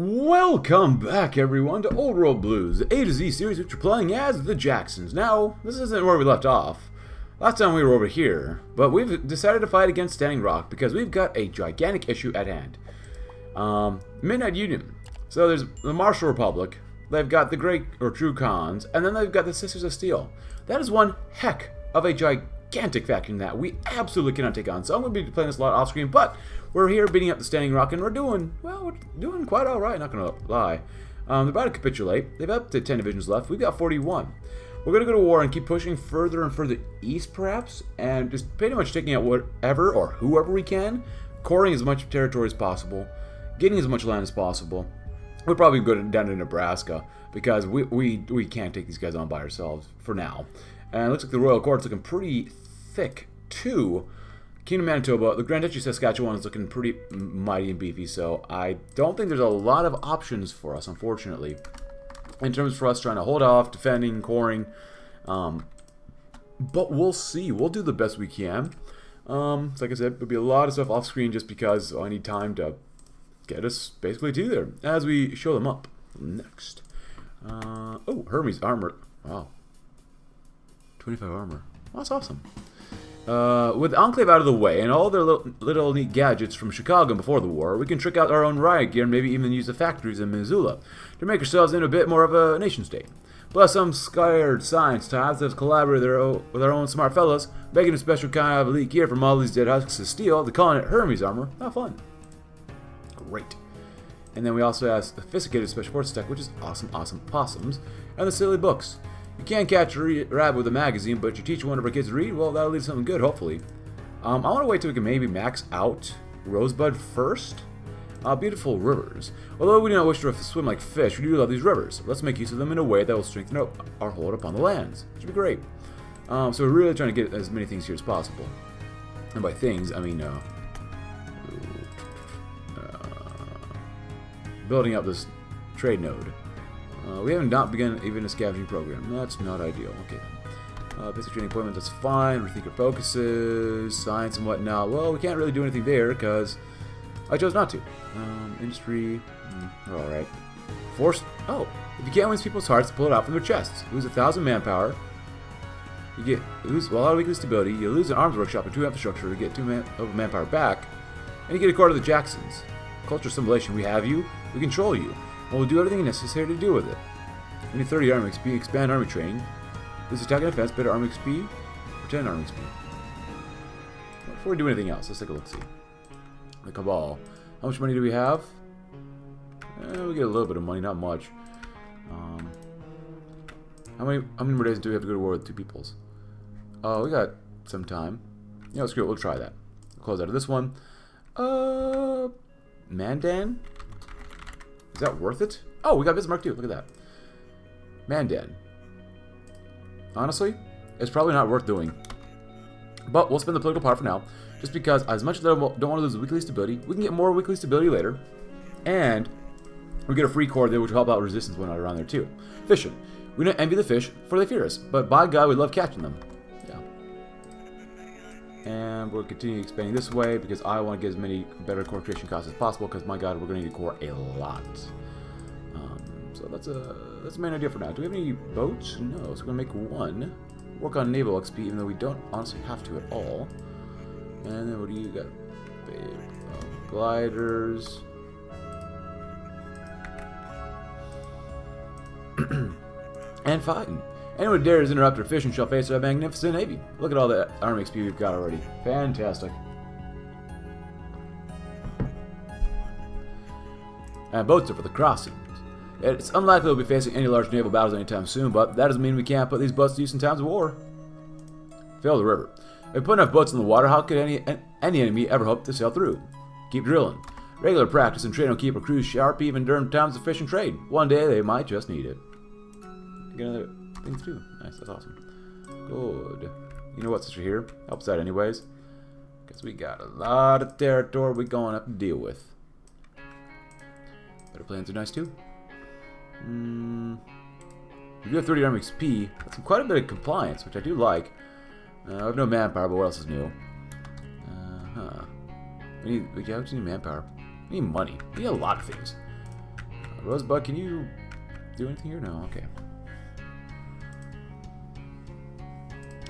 Welcome back, everyone, to Old World Blues, the A to Z series which we're playing as the Jacksons. Now, this isn't where we left off. Last time we were over here, but we've decided to fight against Standing Rock because we've got a gigantic issue at hand. Um, Midnight Union. So there's the Martial Republic, they've got the Great or True Khans, and then they've got the Sisters of Steel. That is one heck of a gigantic faction that we absolutely cannot take on. So I'm going to be playing this a lot off screen, but we're here beating up the Standing Rock, and we're doing, well, we're doing quite alright, not gonna lie. Um, they're about to capitulate. They've up to 10 divisions left. We've got 41. We're gonna go to war and keep pushing further and further east, perhaps, and just pretty much taking out whatever or whoever we can, coring as much territory as possible, getting as much land as possible. We'll probably go down to Nebraska, because we, we, we can't take these guys on by ourselves for now. And it looks like the Royal Court's looking pretty thick, too. Kingdom of Manitoba, the Grand Duchy Saskatchewan is looking pretty mighty and beefy, so I don't think there's a lot of options for us, unfortunately. In terms for us trying to hold off, defending, coring. Um, but we'll see. We'll do the best we can. Um, like I said, there'll be a lot of stuff off screen just because I need time to get us basically to there as we show them up next. Uh, oh, Hermes armor. Wow. 25 armor. that's awesome. Uh, with Enclave out of the way and all their little, little, neat gadgets from Chicago before the war, we can trick out our own riot gear and maybe even use the factories in Missoula to make ourselves into a bit more of a nation state. Plus, some scared science types have collaborated with our own smart fellows, making a special kind of elite gear from all these dead husks of steel. They're calling it Hermes armor. How fun. Great. And then we also have sophisticated special forces tech, which is awesome, awesome possums, and the silly books. You can't catch a rabbit with a magazine, but you teach one of our kids to read, well, that'll lead to something good, hopefully. Um, I want to wait till we can maybe max out Rosebud first. Uh, beautiful rivers. Although we do not wish to swim like fish, we do love these rivers. Let's make use of them in a way that will strengthen our hold upon the lands. Which would be great. Um, so we're really trying to get as many things here as possible. And by things, I mean uh, uh, building up this trade node. Uh, we haven't not begun even a scavenging program. That's not ideal. Okay. Uh, basic training appointment, that's fine. Rethink our focuses, science and whatnot. Well, we can't really do anything there because I chose not to. Um, industry, mm, we're alright. Force, oh, if you can't win people's hearts, pull it out from their chests. Lose a thousand manpower. You get lose well, a lot of weekly stability. You lose an arms workshop and two infrastructure to get two man, of manpower back, and you get a quarter of the Jacksons. Culture assimilation, we have you, we control you. And we'll do everything necessary to deal with it. Need 30 army XP, expand army training. This attack and defense, better army XP, or 10 army XP. Before we do anything else, let's take a look see. The Cabal. How much money do we have? Eh, we get a little bit of money, not much. Um, how many how many more days do we have to go to war with two peoples? Oh, we got some time. Yeah, screw it, we'll try that. close out of this one. Uh, Mandan? Is that worth it? Oh, we got Bismarck too. Look at that. Mandan. Honestly, it's probably not worth doing. But we'll spend the political power for now. Just because, as much as I don't want to lose weekly stability, we can get more weekly stability later. And we get a free core there, which will help out resistance when I around there too. Fishing. We don't envy the fish, for they fear us. But by God, we love catching them. And we'll continue expanding this way because I want to get as many better core creation costs as possible because, my God, we're going to need core a lot. Um, so that's a that's the main idea for now. Do we have any boats? No, so we're going to make one. Work on naval XP, even though we don't honestly have to at all. And then what do you got? Uh, gliders. and fighting. Anyone who dares interrupt our fishing shall face a magnificent navy. Look at all that army XP we've got already. Fantastic. And boats are for the crossings. It's unlikely we'll be facing any large naval battles anytime soon, but that doesn't mean we can't put these boats to use in times of war. Fill the river. If we put enough boats in the water, how could any any enemy ever hope to sail through? Keep drilling. Regular practice and training will keep our crews sharp even during times of fishing trade. One day they might just need it. Get another thing too. Nice, that's awesome. Good. You know what, since you're here? Helps out anyways. Because we got a lot of territory we're going to to deal with. Better plans are nice too. Hmm. We do have 30 army XP. That's quite a bit of compliance, which I do like. Uh, I have no manpower, but what else is new? Uh huh. We need, we to need manpower. We need money. We need a lot of things. Rosebud, can you do anything here? No, okay.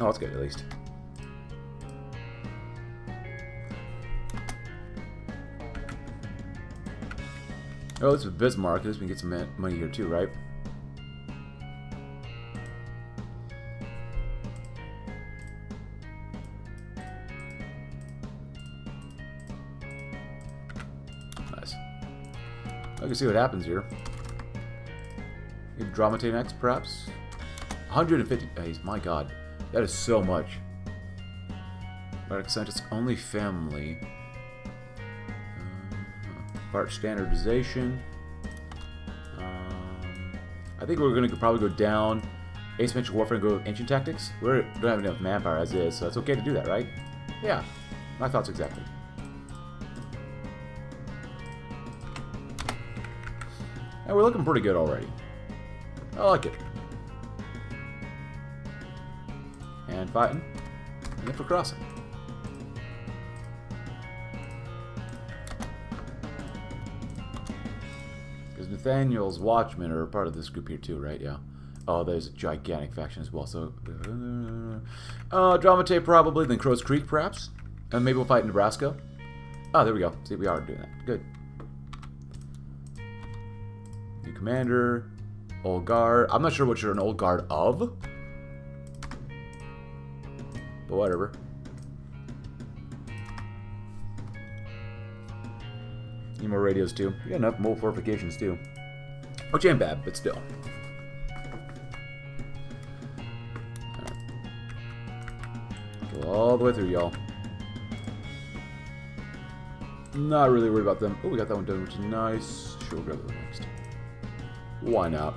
Oh, that's good, at least. Oh, this is Bismarck. Least we can get some money here too, right? Nice. I can see what happens here. Maybe Dramate perhaps? 150 days, my god. That is so much. Radical Scientist only family. Part standardization. Um, I think we're to probably go down asymmetric warfare and go with ancient tactics. We don't have enough manpower as is, so it's okay to do that, right? Yeah, my thoughts exactly. And we're looking pretty good already. I like it. Fighting. And for crossing. Because Nathaniel's Watchmen are part of this group here too, right? Yeah. Oh, there's a gigantic faction as well. So, uh, Dramate probably, then Crow's Creek perhaps, and maybe we'll fight Nebraska. Oh, there we go. See, we are doing that. Good. New commander, old guard. I'm not sure what you're an old guard of, but whatever. Need more radios too. We got enough mobile fortifications too. Which ain't bad, but still. Go all the way through, y'all. Not really worried about them. Oh, we got that one done, which is nice. Sure, we'll grab the next. Why not?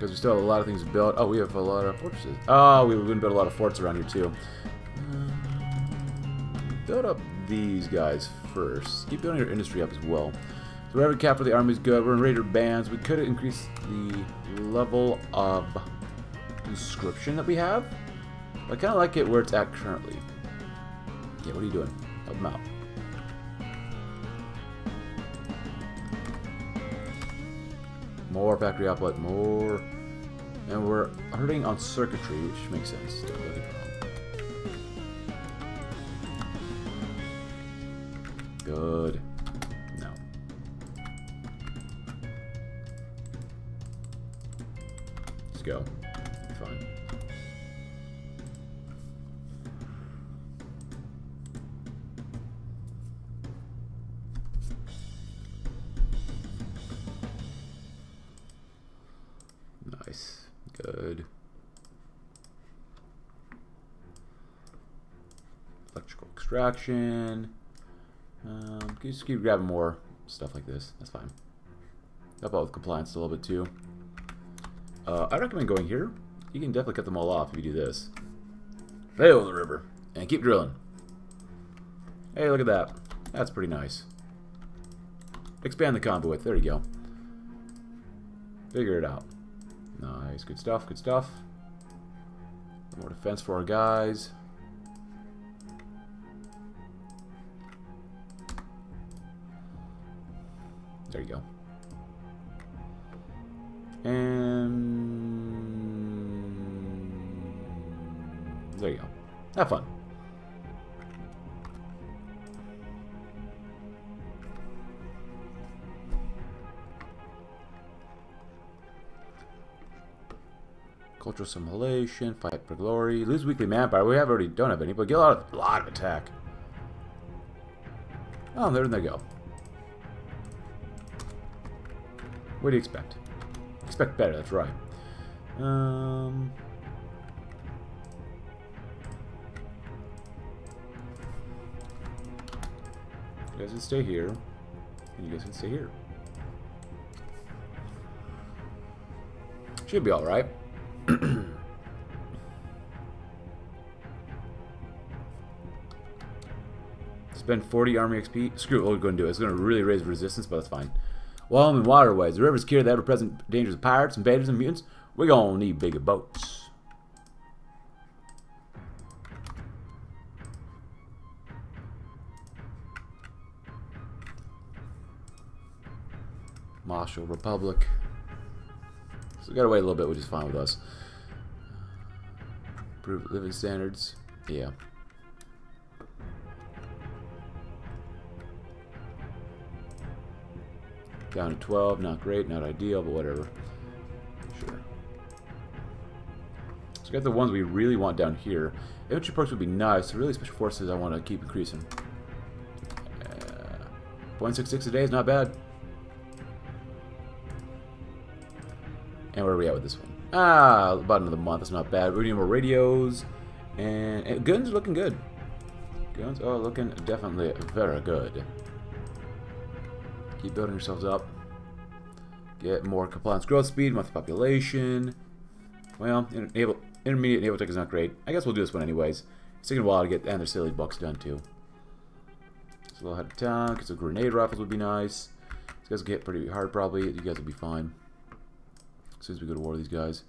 Because we still have a lot of things built. Oh, we have a lot of fortresses. Oh, we wouldn't build a lot of forts around here, too. Um, build up these guys first. Keep building your industry up as well. So wherever capital the army is good. We're in raider bands. We could increase the level of conscription that we have. I kind of like it where it's at currently. Yeah, what are you doing? Help them out. More factory output, more. And we're hurting on circuitry, which makes sense. Good. No. Let's go. Extraction. Um, just keep grabbing more stuff like this. That's fine. Help out with compliance a little bit too. Uh, I recommend going here. You can definitely cut them all off if you do this. Fail the river. And keep drilling. Hey, look at that. That's pretty nice. Expand the conduit. There you go. Figure it out. Nice. Good stuff. Good stuff. More defense for our guys. There you go. And there you go. Have fun. Cultural simulation, fight for glory, lose weekly manpower. We have already don't have any, but get a lot of, lot of attack. Oh, there they go. What do you expect? Expect better, that's right. Um... You guys can stay here. And you guys can stay here. Should be alright. Spend 40 army XP. Screw it, we're going to do it. It's going to really raise resistance, but that's fine. Wyoming waterways. The rivers secure the ever-present dangers of pirates, invaders, and mutants. We're gonna need bigger boats. Marshall Republic. So we gotta wait a little bit, which is fine with us. Improve living standards. Yeah. Down to 12, not great, not ideal, but whatever. Sure. So we got the ones we really want down here. Infantry perks would be nice. Really, special forces I want to keep increasing. Uh, 0.66 a day is not bad. And where are we at with this one? Ah, about another month. That's not bad. We need more radios. And, and guns are looking good. Guns are looking definitely very good. Keep building yourselves up. Get more compliance growth speed, monthly population. Well, enable, intermediate naval tech is not great. I guess we'll do this one anyways. It's taking a while to get and their silly bucks done too. So a little ahead of town, because grenade rifles would be nice. These guys will get pretty hard probably. You guys will be fine. As soon as we go to war with these guys.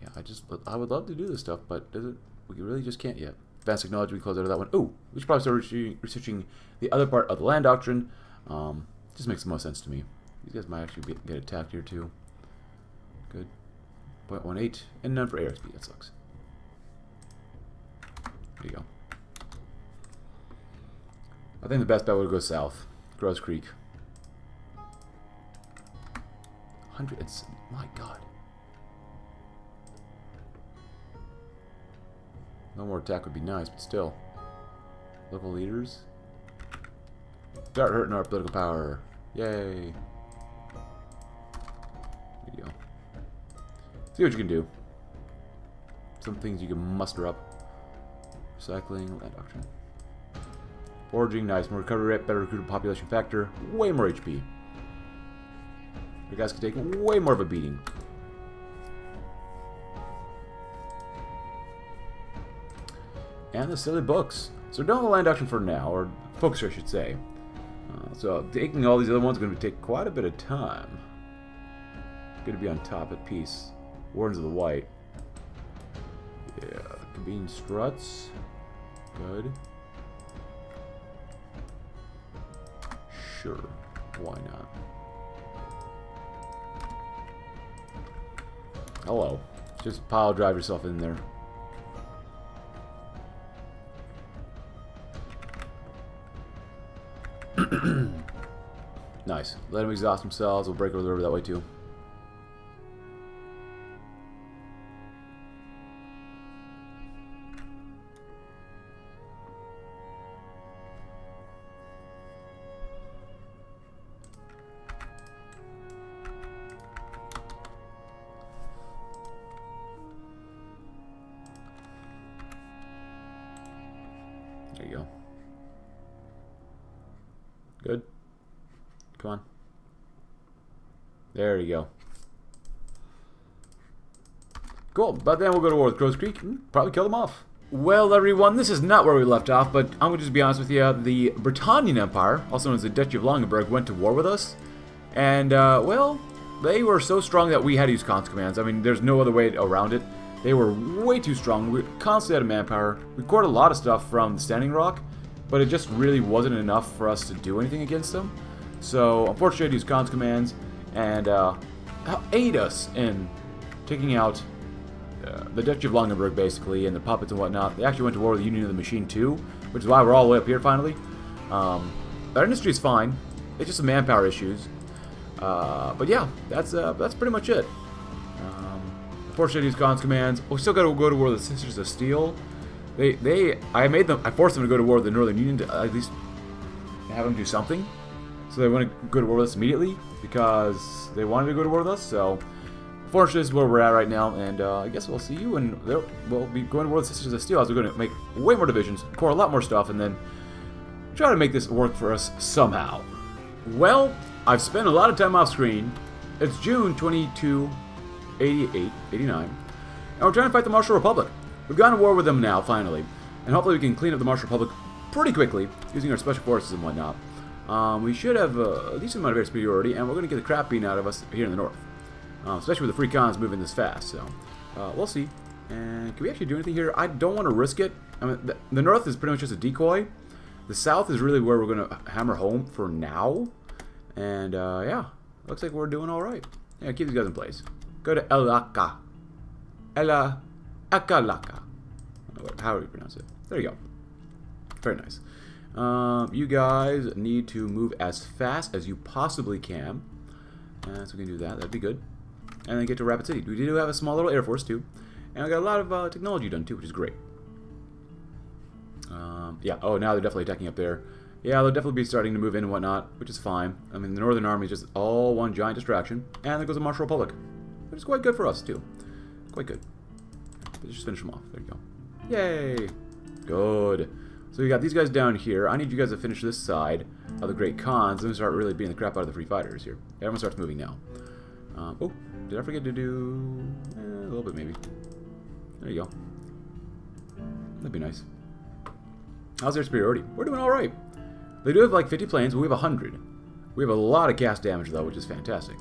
Yeah, I just I would love to do this stuff, but does it we really just can't yet. Advanced technology, we close out of that one. Oh, we should probably start researching, researching the other part of the land doctrine. Um, just makes the most sense to me. These guys might actually be, get attacked here too. Good. 0.18 and none for speed. That sucks. There you go. I think the best bet would go south. Gross Creek. 100. It's my God. No more attack would be nice, but still. Local leaders. Start hurting our political power. Yay. There you go. See what you can do. Some things you can muster up. Recycling, land auction. Foraging, nice. More recovery rate, better recruited population factor, way more HP. You guys can take way more of a beating. And the silly books. So don't land auction for now, or focus, I should say. Uh, so taking all these other ones is going to take quite a bit of time. Going to be on top at peace. Wardens of the White. Yeah, convene struts. Good. Sure, why not? Hello. Just pile drive yourself in there. nice. Let them exhaust themselves. We'll break over the river that way too. There you go. Good. Come on. There you go. Cool. But then we'll go to war with Gross Creek and probably kill them off. Well, everyone, this is not where we left off, but I'm going to just be honest with you. The Britannian Empire, also known as the Duchy of Longenburg, went to war with us. And, uh, well, they were so strong that we had to use cons commands. I mean, there's no other way around it. They were way too strong. We constantly had manpower. We cored a lot of stuff from the Standing Rock, but it just really wasn't enough for us to do anything against them. So, unfortunately, I cons commands and uh, aid us in taking out uh, the Duchy of Longenburg, basically, and the puppets and whatnot. They actually went to war with the Union of the Machine, too, which is why we're all the way up here, finally. Um, our industry is fine. It's just some manpower issues. Uh, but yeah, that's uh, that's pretty much it. Um, unfortunately, these cons commands. We still got to go to war with the Sisters of Steel. They, they, I made them, I forced them to go to war with the Northern Union to at least have them do something. So they want to go to war with us immediately because they wanted to go to war with us. So, unfortunately, this is where we're at right now. And uh, I guess we'll see you, and we'll be going to war with Sisters of Steel as we're going to make way more divisions, core a lot more stuff, and then try to make this work for us somehow. Well, I've spent a lot of time off screen. It's June 22, 88, 89, and we're trying to fight the Marshall Republic. We've gone to war with them now, finally, and hopefully we can clean up the Marshall Republic pretty quickly using our special forces and whatnot. Um, we should have a decent amount of air superiority, and we're going to get the crap beaten out of us here in the north. Uh, especially with the free Khans moving this fast, so uh, we'll see. And can we actually do anything here? I don't want to risk it. I mean, the, the north is pretty much just a decoy. The south is really where we're going to hammer home for now. And, uh, yeah. looks like we're doing all right. Yeah, keep these guys in place. Go to Elaka. Ela Akalaka. How do you pronounce it? There you go. Very nice. Um, you guys need to move as fast as you possibly can. Uh, so we can do that. That'd be good. And then get to Rapid City. We do have a small little Air Force, too. And we got a lot of uh, technology done, too, which is great. Um, yeah, oh, now they're definitely attacking up there. Yeah, they'll definitely be starting to move in and whatnot, which is fine. I mean, the Northern Army is just all one giant distraction. And there goes the Marshall Republic, which is quite good for us, too. Quite good. Let's just finish them off. There you go. Yay! Good. So we got these guys down here. I need you guys to finish this side of the Great Khans. Then we start really beating the crap out of the free fighters here. Everyone starts moving now. Um, oh, did I forget to do... Eh, a little bit, maybe. There you go. That'd be nice. How's their superiority? We're doing alright. They do have like 50 planes, but we have 100. We have a lot of gas damage, though, which is fantastic.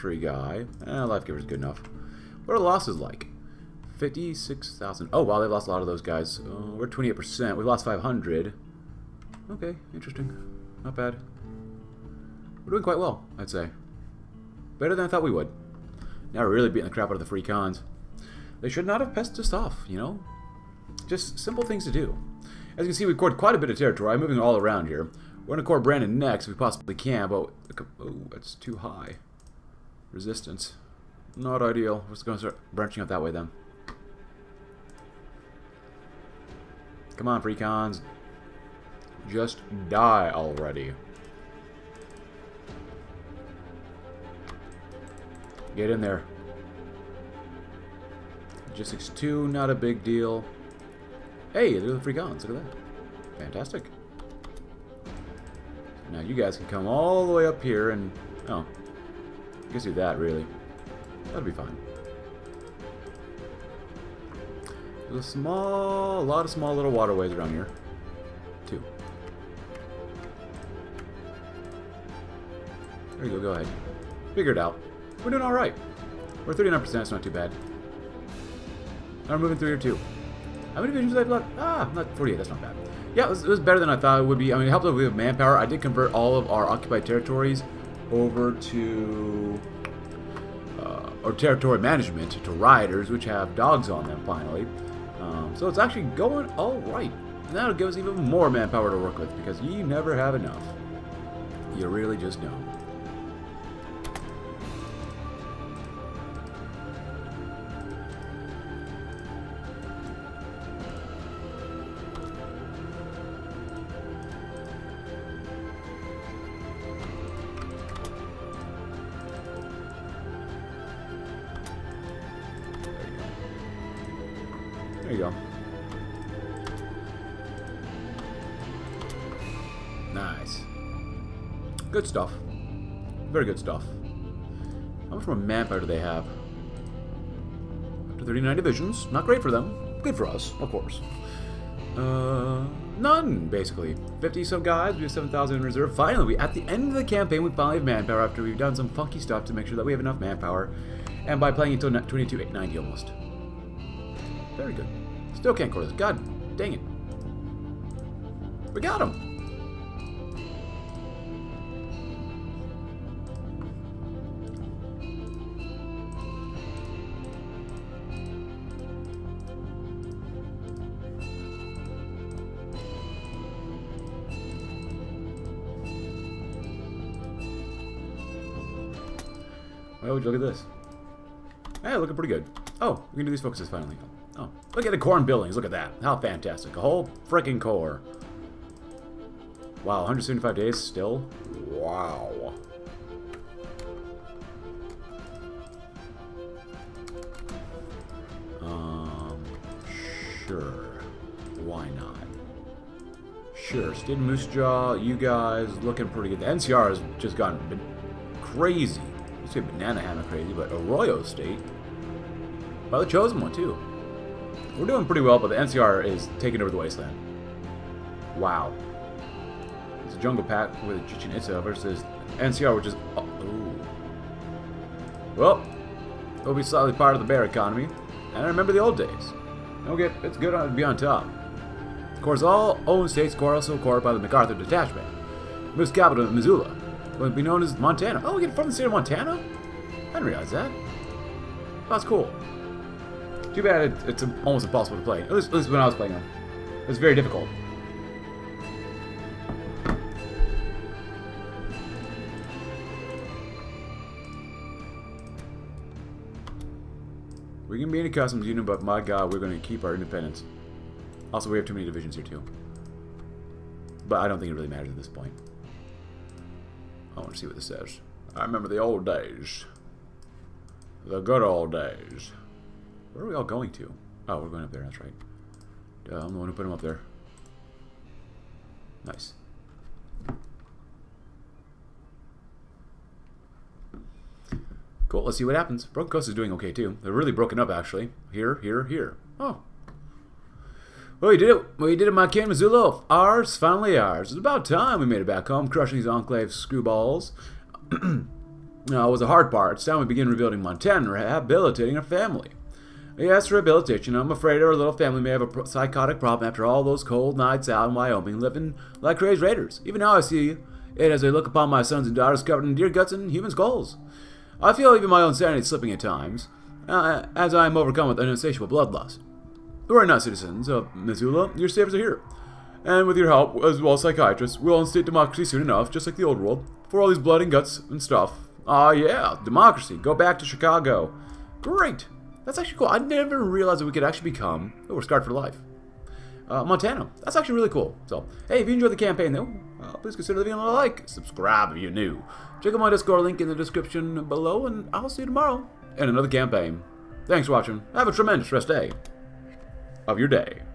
Infantry guy. Eh, life giver's good enough. What are the losses like? 56,000. Oh, wow, they've lost a lot of those guys. Uh, we're 28%. We've lost 500. Okay, interesting. Not bad. We're doing quite well, I'd say. Better than I thought we would. Now we're really beating the crap out of the free Khans. They should not have pissed us off, you know? Just simple things to do. As you can see, we've cored quite a bit of territory. I'm moving all around here. We're going to core Brandon next if we possibly can, but... Oh, that's too high. Resistance. Not ideal. We're just going to start branching out that way then. Come on, Khans. Just die already. Get in there. Logistics 2, not a big deal. Hey, they're the free Khans. Look at that. Fantastic. Now you guys can come all the way up here and... Oh. Guess do that, really. That'll be fine. There's a small... a lot of small little waterways around here. Two. There you go, go ahead. Figure it out. We're doing alright. We're 39%, it's not too bad. Now we're moving through here too. How many divisions have I left? Ah, not 48, that's not bad. Yeah, it was, it was, better than I thought it would be. I mean, it helped with manpower. I did convert all of our occupied territories over to... Uh, or territory management to riders, which have dogs on them, finally. Um, so it's actually going alright. And that'll give us even more manpower to work with, because you never have enough. You really just don't. Stuff. Very good stuff. How much more manpower do they have? To 39 divisions. Not great for them. Good for us, of course. Uh, none, basically. 50 some guys, we have 7,000 in reserve. Finally, we, at the end of the campaign, we finally have manpower after we've done some funky stuff to make sure that we have enough manpower. And by playing until 22,890 almost. Very good. Still can't core this. God dang it. We got him. Oh, look at this. Hey, looking pretty good. Oh, we can do these focuses finally. Oh, look at the corn buildings. Look at that. How fantastic. A whole freaking core. Wow, 175 days still? Wow. Um, sure. Why not? Sure, Stid Moose Jaw, you guys looking pretty good. The NCR has just gotten crazy. Say Banana Hammock crazy, but Arroyo State. By the Chosen One, too. We're doing pretty well, but the NCR is taking over the wasteland. Wow. It's a Jungle Pack with Chichen Itza versus NCR, which is... Oh, ooh. Well, we'll be slightly part of the bear economy, and I remember the old days. Get, it's good to be on top. Of course, all owned states are also covered by the MacArthur Detachment. Moose capital Missoula would be known as Montana. Oh, we get from the state of Montana? I didn't realize that. Oh, that's cool. Too bad it, it's almost impossible to play. At least, at least when I was playing them. It was very difficult. We can be in a customs union, but my god, we're going to keep our independence. Also, we have too many divisions here, too. But I don't think it really matters at this point. I want to see what this says. I remember the old days. The good old days. Where are we all going to? Oh, we're going up there, that's right. Uh, I'm the one who put him up there. Nice. Cool, let's see what happens. Broken Coast is doing okay too. They're really broken up actually. Here, here, here. Oh. Well, we did it. We did it, my kin, Missoula. Ours, finally ours. It's about time we made it back home, crushing these enclave screwballs. now, it was the hard part. It's time we begin rebuilding Montana, rehabilitating our family. Yes, rehabilitation. I'm afraid our little family may have a psychotic problem after all those cold nights out in Wyoming, living like crazed raiders. Even now I see it as I look upon my sons and daughters covered in deer guts and human skulls. I feel even my own sanity slipping at times, uh, as I am overcome with an insatiable bloodlust. Who are not citizens of Missoula, your savers are here. And with your help, as well as psychiatrists, we'll instate democracy soon enough, just like the old world, for all these blood and guts and stuff. Ah, uh, yeah, democracy. Go back to Chicago. Great. That's actually cool. I never realized that we could actually become, oh, we're scarred for life. Uh, Montana. That's actually really cool. So, hey, if you enjoyed the campaign, though, uh, please consider leaving a like, subscribe if you're new. Check out my Discord link in the description below, and I'll see you tomorrow in another campaign. Thanks for watching. Have a tremendous rest day of your day.